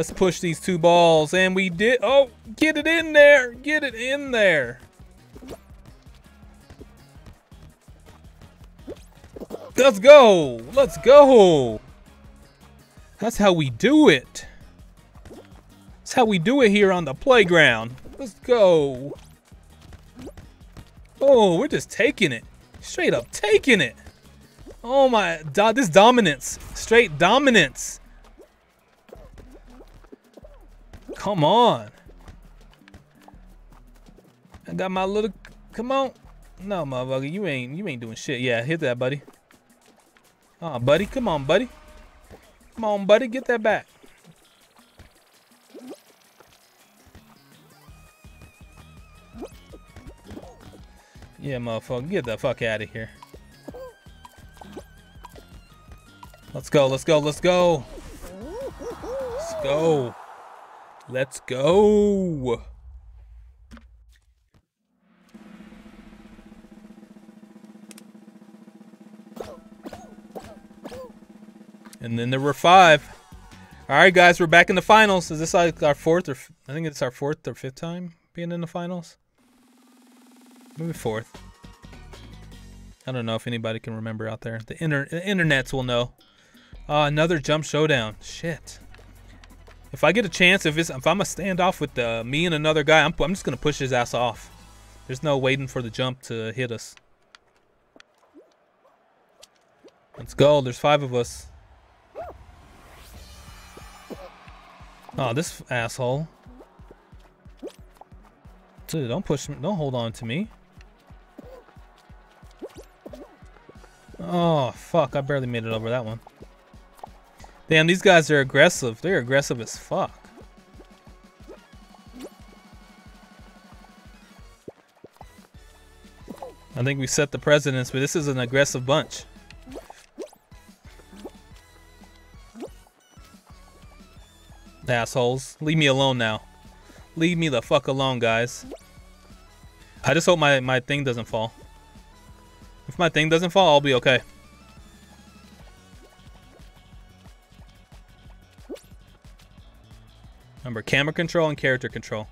Let's push these two balls. And we did. Oh, get it in there. Get it in there. Let's go. Let's go. That's how we do it. That's how we do it here on the playground. Let's go. Oh, we're just taking it. Straight up taking it. Oh my, do this dominance. Straight dominance. Come on. I got my little, come on. No, motherfucker, you ain't, you ain't doing shit. Yeah, hit that, buddy. Oh, buddy, come on, buddy. Come on, buddy, get that back. Yeah, motherfucker, get the fuck out of here. Let's go, let's go, let's go. Let's go. Let's go. And then there were five. All right, guys, we're back in the finals. Is this like our fourth or I think it's our fourth or fifth time being in the finals? Maybe fourth. I don't know if anybody can remember out there. The, inter the internets will know. Uh, another jump showdown. Shit. If I get a chance, if it's if I'm a standoff with uh, me and another guy, I'm I'm just gonna push his ass off. There's no waiting for the jump to hit us. Let's go. There's five of us. Oh, this asshole. Dude, don't push me. Don't hold on to me. Oh, fuck. I barely made it over that one. Damn, these guys are aggressive. They're aggressive as fuck. I think we set the precedence, but this is an aggressive bunch. Assholes. Leave me alone now. Leave me the fuck alone, guys. I just hope my, my thing doesn't fall. If my thing doesn't fall, I'll be okay. Remember, camera control and character control.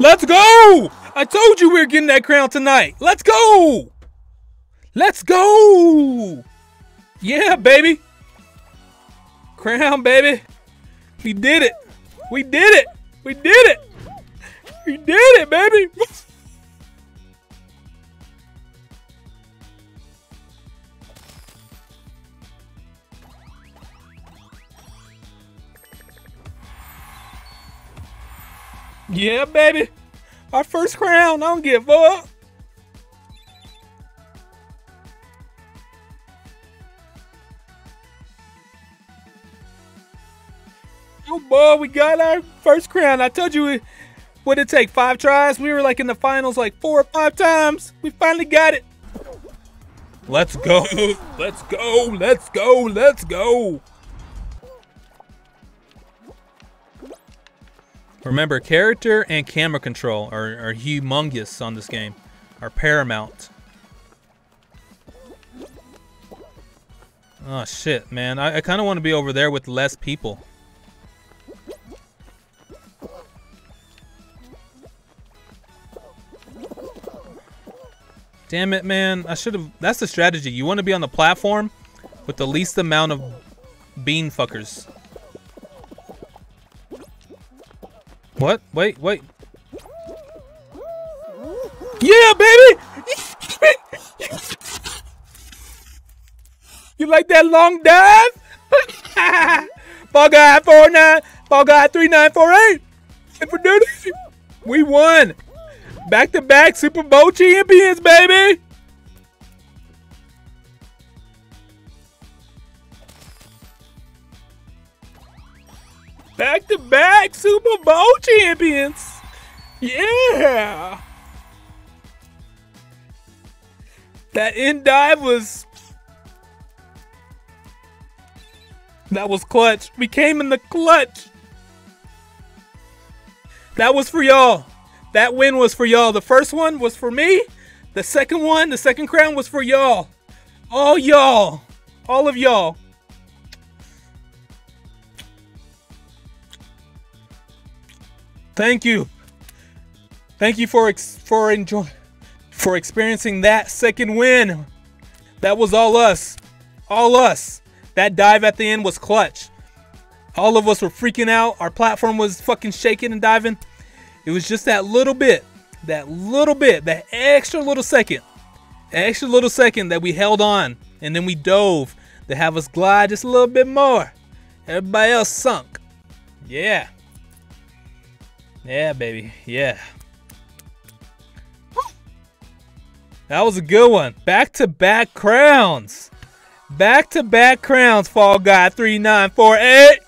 Let's go! I told you we were getting that crown tonight. Let's go! Let's go! Yeah, baby. Crown, baby. We did it. We did it. We did it. We did it, baby. Yeah, baby. Our first crown. I don't give up. Oh boy, we got our first crown. I told you, would it take five tries? We were like in the finals like four or five times. We finally got it. Let's go. Let's go. Let's go. Let's go. Remember, character and camera control are, are humongous on this game, are paramount. Oh shit, man. I, I kind of want to be over there with less people. Damn it, man. I should have... That's the strategy. You want to be on the platform with the least amount of bean fuckers. What? Wait, wait. Yeah, baby! you like that long dive? Ball guy 49, ball guy 3948. And for duty, we won. Back to back Super Bowl champions, baby. Back to back Super Bowl champions. Yeah! That end dive was... That was clutch. We came in the clutch. That was for y'all. That win was for y'all. The first one was for me. The second one, the second crown was for y'all. All y'all. All of y'all. Thank you. Thank you for for enjoy for experiencing that second win. That was all us. All us. That dive at the end was clutch. All of us were freaking out. Our platform was fucking shaking and diving. It was just that little bit, that little bit, that extra little second, extra little second that we held on and then we dove to have us glide just a little bit more. Everybody else sunk. Yeah. Yeah, baby. Yeah. That was a good one. Back to back crowns. Back to back crowns, Fall Guy 3948.